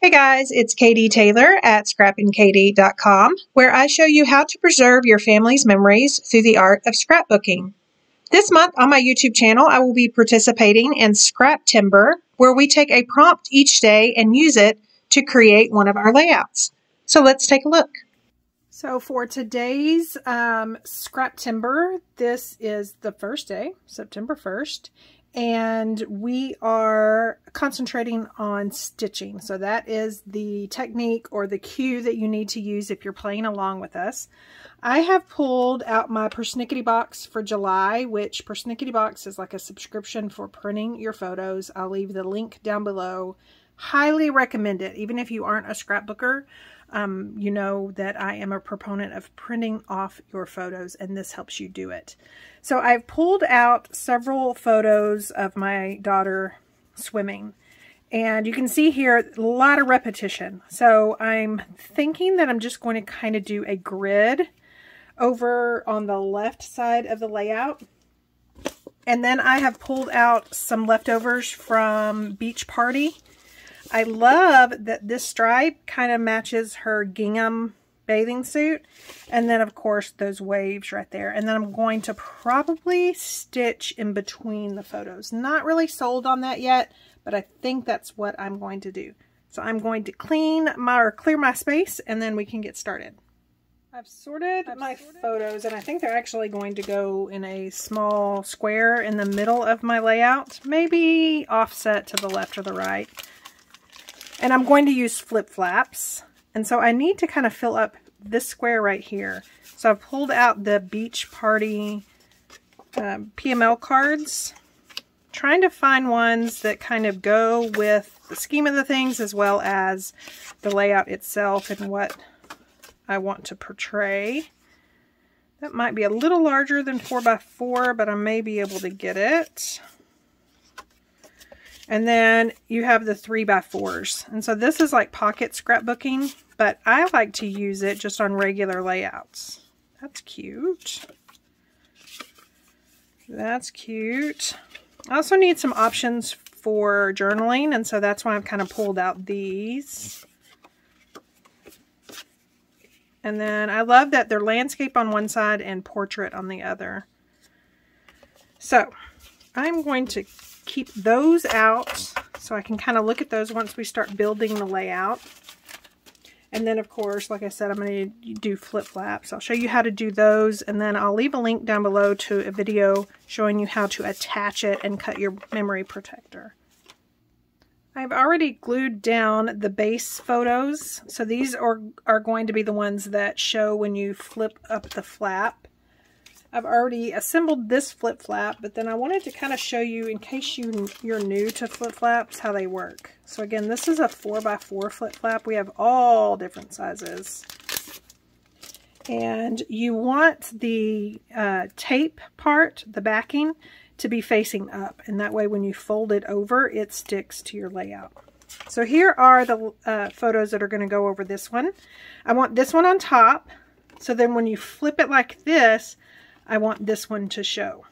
Hey guys, it's Katy Taylor at scrappinkaty.com, where I show you how to preserve your family's memories through the art of scrapbooking. This month on my YouTube channel, I will be participating in Scraptember, where we take a prompt each day and use it to create one of our layouts. So let's take a look. So for today's um, Scraptember, this is the first day, September 1st, and we are concentrating on stitching. So that is the technique or the cue that you need to use if you're playing along with us. I have pulled out my Persnickety box for July, which Persnickety box is like a subscription for printing your photos. I'll leave the link down below. Highly recommend it, even if you aren't a scrapbooker. Um, you know that I am a proponent of printing off your photos, and this helps you do it. So I've pulled out several photos of my daughter swimming. And you can see here a lot of repetition. So I'm thinking that I'm just going to kind of do a grid over on the left side of the layout. And then I have pulled out some leftovers from Beach Party. I love that this stripe kind of matches her gingham bathing suit. And then, of course, those waves right there. And then I'm going to probably stitch in between the photos. Not really sold on that yet, but I think that's what I'm going to do. So I'm going to clean my, or clear my space, and then we can get started. I've sorted I've my sorted. photos, and I think they're actually going to go in a small square in the middle of my layout, maybe offset to the left or the right. And I'm going to use flip flaps. And so I need to kind of fill up this square right here. So I've pulled out the Beach Party um, PML cards, trying to find ones that kind of go with the scheme of the things as well as the layout itself and what I want to portray. That might be a little larger than 4x4, but I may be able to get it. And then you have the three by fours. And so this is like pocket scrapbooking, but I like to use it just on regular layouts. That's cute. That's cute. I also need some options for journaling, and so that's why I've kind of pulled out these. And then I love that they're landscape on one side and portrait on the other. So I'm going to keep those out so I can kind of look at those once we start building the layout. And then, of course, like I said, I'm going to do flip-flaps. I'll show you how to do those, and then I'll leave a link down below to a video showing you how to attach it and cut your memory protector. I've already glued down the base photos. So these are, are going to be the ones that show when you flip up the flap. I've already assembled this flip flap, but then I wanted to kind of show you, in case you, you're new to flip flaps, how they work. So again, this is a 4x4 flip flap. We have all different sizes. And you want the uh, tape part, the backing, to be facing up. And that way when you fold it over, it sticks to your layout. So here are the uh, photos that are going to go over this one. I want this one on top. So then when you flip it like this, I want this one to show.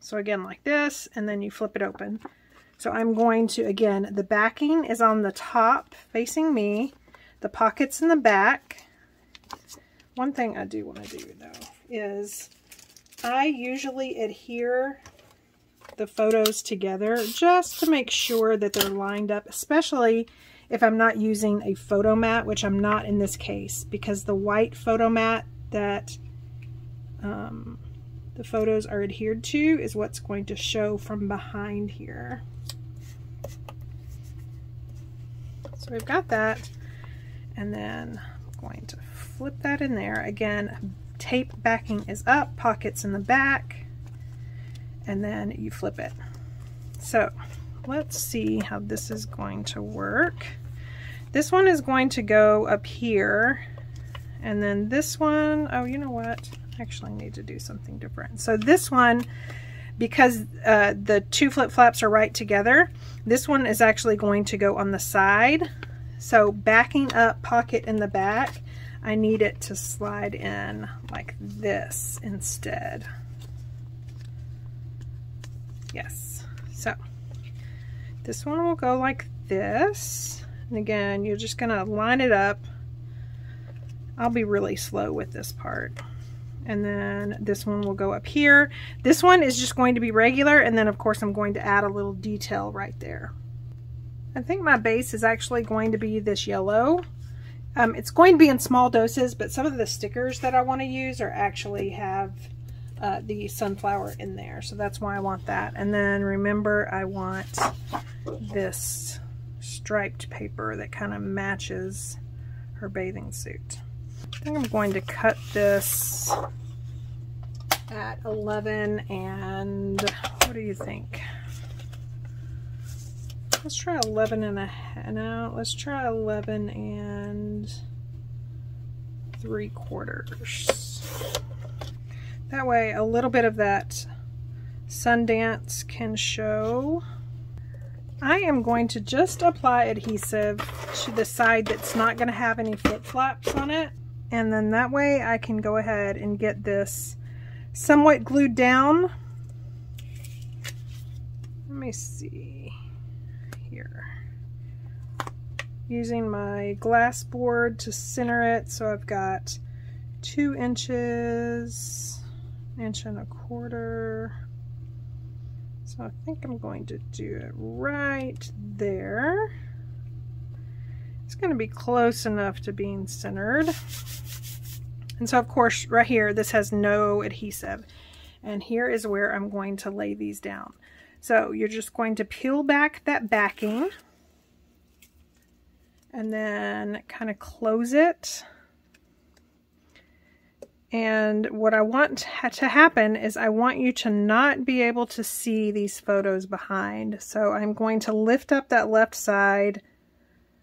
So again, like this, and then you flip it open. So I'm going to, again, the backing is on the top facing me, the pockets in the back. One thing I do want to do though is I usually adhere the photos together just to make sure that they're lined up, especially if I'm not using a photo mat, which I'm not in this case, because the white photo mat that um, the photos are adhered to is what's going to show from behind here. So we've got that. And then I'm going to flip that in there. Again, tape backing is up, pockets in the back, and then you flip it. So let's see how this is going to work. This one is going to go up here, and then this one, oh, you know what? Actually need to do something different. So this one, because uh, the two flip flaps are right together, this one is actually going to go on the side. So backing up pocket in the back, I need it to slide in like this instead. Yes. So this one will go like this. And again, you're just going to line it up. I'll be really slow with this part. And then this one will go up here. This one is just going to be regular. And then, of course, I'm going to add a little detail right there. I think my base is actually going to be this yellow. Um, it's going to be in small doses, but some of the stickers that I want to use are actually have uh, the sunflower in there. So that's why I want that. And then remember, I want this striped paper that kind of matches her bathing suit. I think I'm going to cut this at 11 and what do you think? Let's try 11 and a half. No, let's try 11 and three quarters. That way a little bit of that Sundance can show. I am going to just apply adhesive to the side that's not going to have any flip-flaps on it. And then that way I can go ahead and get this somewhat glued down. Let me see here. Using my glass board to center it so I've got two inches, inch and a quarter. So I think I'm going to do it right there. It's going to be close enough to being centered. And so of course right here this has no adhesive and here is where I'm going to lay these down. So you're just going to peel back that backing and then kind of close it. And what I want to happen is I want you to not be able to see these photos behind. So I'm going to lift up that left side,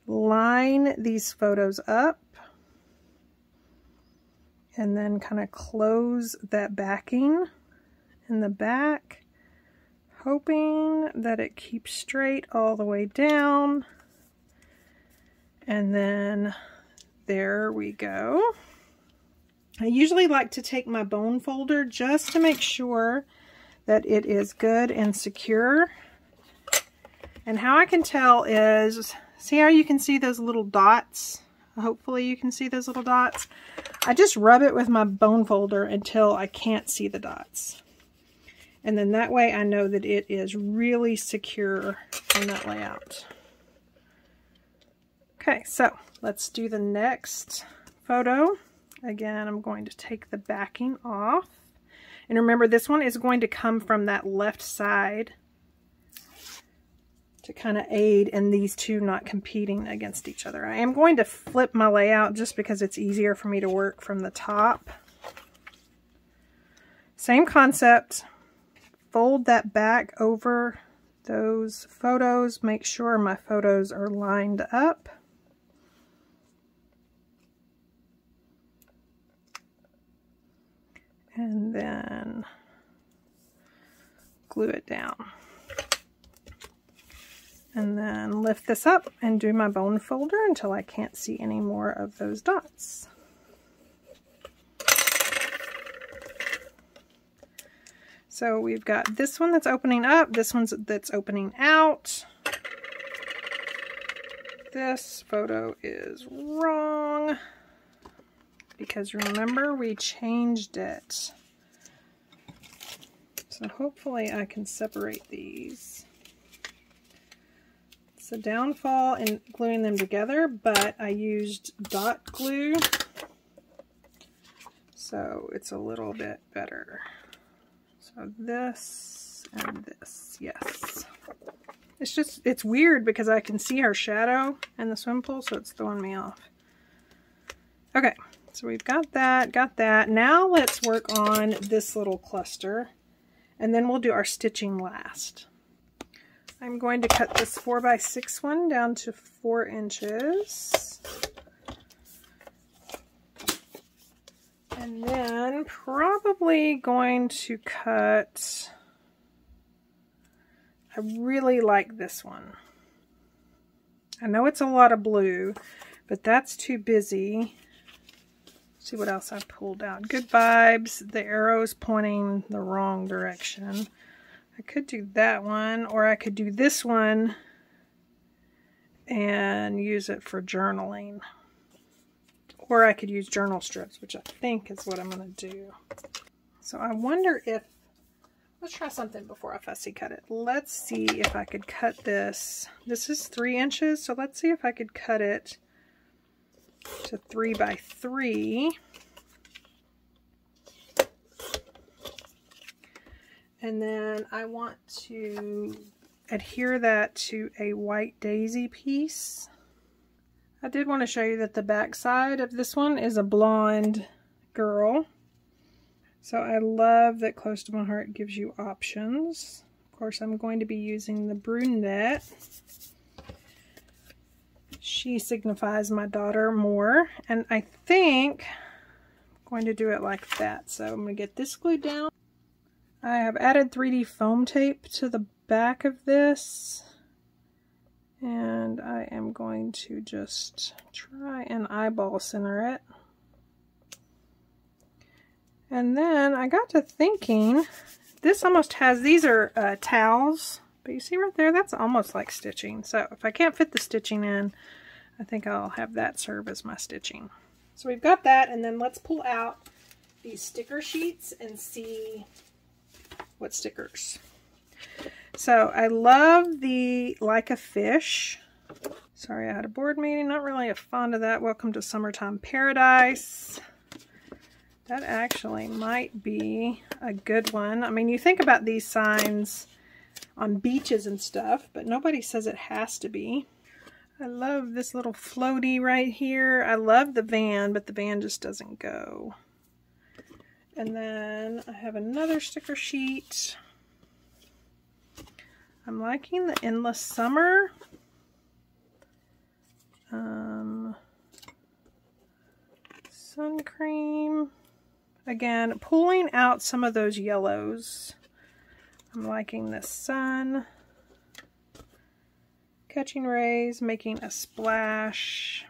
line these photos up, and then kind of close that backing in the back hoping that it keeps straight all the way down. And then there we go. I usually like to take my bone folder just to make sure that it is good and secure. And how I can tell is see how you can see those little dots? Hopefully you can see those little dots I just rub it with my bone folder until I can't see the dots. And then that way I know that it is really secure in that layout. Okay, so let's do the next photo. Again, I'm going to take the backing off. And remember, this one is going to come from that left side to kind of aid in these two not competing against each other. I am going to flip my layout just because it's easier for me to work from the top. Same concept. Fold that back over those photos. Make sure my photos are lined up. And then glue it down and then lift this up and do my bone folder until I can't see any more of those dots. So we've got this one that's opening up, this one's that's opening out. This photo is wrong because remember we changed it. So hopefully I can separate these. A downfall in gluing them together, but I used dot glue, so it's a little bit better. So this and this, yes. It's just, it's weird because I can see her shadow in the swim pool, so it's throwing me off. Okay, so we've got that, got that. Now let's work on this little cluster, and then we'll do our stitching last. I'm going to cut this 4 by 6 one down to 4 inches. And then probably going to cut, I really like this one. I know it's a lot of blue, but that's too busy. Let's see what else I pulled out. Good vibes. The arrow's pointing the wrong direction. I could do that one, or I could do this one and use it for journaling. Or I could use journal strips, which I think is what I'm going to do. So I wonder if, let's try something before I fussy cut it. Let's see if I could cut this. This is three inches, so let's see if I could cut it to three by three. And then I want to adhere that to a white daisy piece. I did want to show you that the back side of this one is a blonde girl. So I love that Close to My Heart gives you options. Of course, I'm going to be using the brunette. She signifies my daughter more. And I think I'm going to do it like that. So I'm going to get this glued down. I have added 3D foam tape to the back of this. And I am going to just try and eyeball center it. And then I got to thinking, this almost has, these are uh, towels, but you see right there, that's almost like stitching. So if I can't fit the stitching in, I think I'll have that serve as my stitching. So we've got that, and then let's pull out these sticker sheets and see what stickers. So I love the Like a Fish. Sorry, I had a board meeting. Not really a fond of that. Welcome to Summertime Paradise. That actually might be a good one. I mean, you think about these signs on beaches and stuff, but nobody says it has to be. I love this little floaty right here. I love the van, but the van just doesn't go. And then I have another sticker sheet. I'm liking the Endless Summer. Um, sun cream. Again, pulling out some of those yellows. I'm liking the sun. Catching rays, making a splash.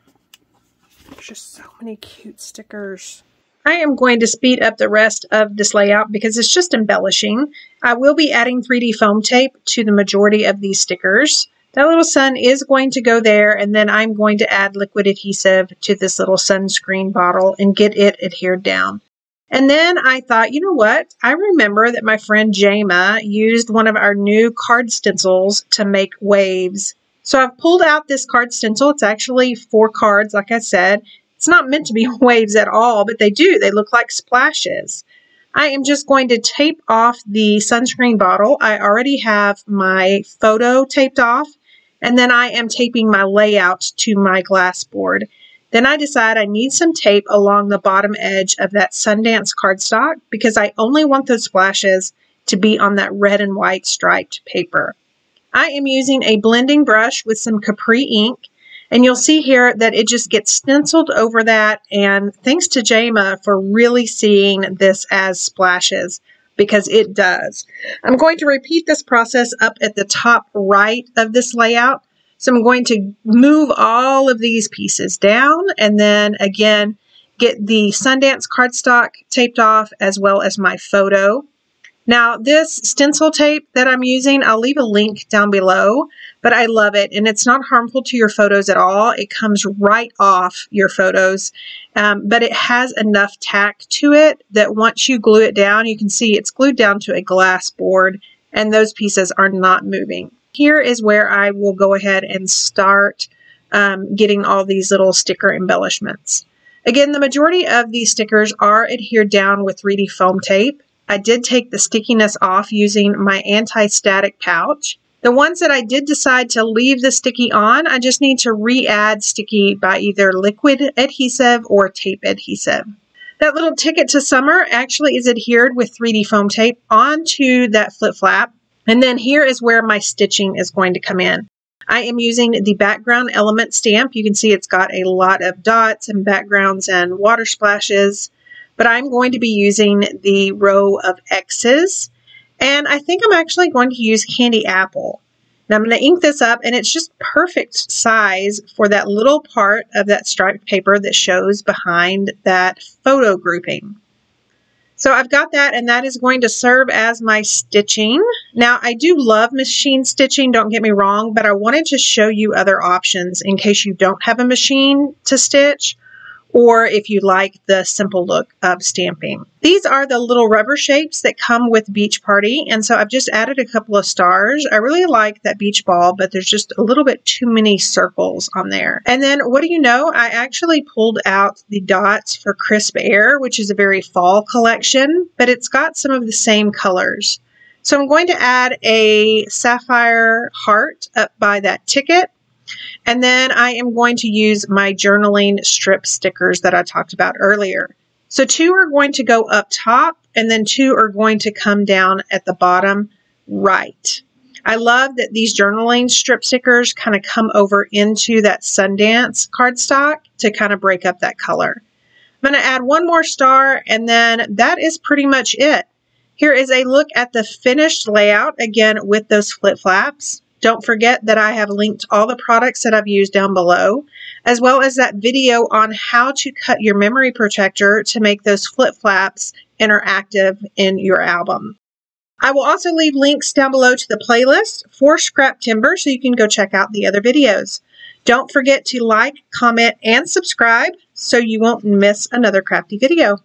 There's just so many cute stickers. I am going to speed up the rest of this layout because it's just embellishing. I will be adding 3D foam tape to the majority of these stickers. That little sun is going to go there and then I'm going to add liquid adhesive to this little sunscreen bottle and get it adhered down. And then I thought, you know what? I remember that my friend Jama used one of our new card stencils to make waves. So I've pulled out this card stencil. It's actually four cards, like I said. It's not meant to be waves at all, but they do. They look like splashes. I am just going to tape off the sunscreen bottle. I already have my photo taped off, and then I am taping my layout to my glass board. Then I decide I need some tape along the bottom edge of that Sundance cardstock because I only want those splashes to be on that red and white striped paper. I am using a blending brush with some Capri ink and you'll see here that it just gets stenciled over that. And thanks to Jama for really seeing this as splashes because it does. I'm going to repeat this process up at the top right of this layout. So I'm going to move all of these pieces down and then again get the Sundance cardstock taped off as well as my photo. Now this stencil tape that I'm using, I'll leave a link down below, but I love it and it's not harmful to your photos at all. It comes right off your photos, um, but it has enough tack to it that once you glue it down, you can see it's glued down to a glass board and those pieces are not moving. Here is where I will go ahead and start um, getting all these little sticker embellishments. Again, the majority of these stickers are adhered down with 3D foam tape. I did take the stickiness off using my anti-static pouch. The ones that I did decide to leave the sticky on, I just need to re-add sticky by either liquid adhesive or tape adhesive. That little ticket to summer actually is adhered with 3D foam tape onto that flip flap. And then here is where my stitching is going to come in. I am using the background element stamp. You can see it's got a lot of dots and backgrounds and water splashes, but I'm going to be using the row of X's and I think I'm actually going to use candy apple. Now I'm going to ink this up and it's just perfect size for that little part of that striped paper that shows behind that photo grouping. So I've got that and that is going to serve as my stitching. Now I do love machine stitching, don't get me wrong, but I wanted to show you other options in case you don't have a machine to stitch or if you like the simple look of stamping. These are the little rubber shapes that come with Beach Party, and so I've just added a couple of stars. I really like that beach ball, but there's just a little bit too many circles on there. And then, what do you know? I actually pulled out the dots for Crisp Air, which is a very fall collection, but it's got some of the same colors. So I'm going to add a sapphire heart up by that ticket and then I am going to use my journaling strip stickers that I talked about earlier. So two are going to go up top and then two are going to come down at the bottom right. I love that these journaling strip stickers kind of come over into that Sundance cardstock to kind of break up that color. I'm going to add one more star and then that is pretty much it. Here is a look at the finished layout again with those flip flaps. Don't forget that I have linked all the products that I've used down below, as well as that video on how to cut your memory protector to make those flip flaps interactive in your album. I will also leave links down below to the playlist for Scraptember so you can go check out the other videos. Don't forget to like, comment, and subscribe so you won't miss another crafty video.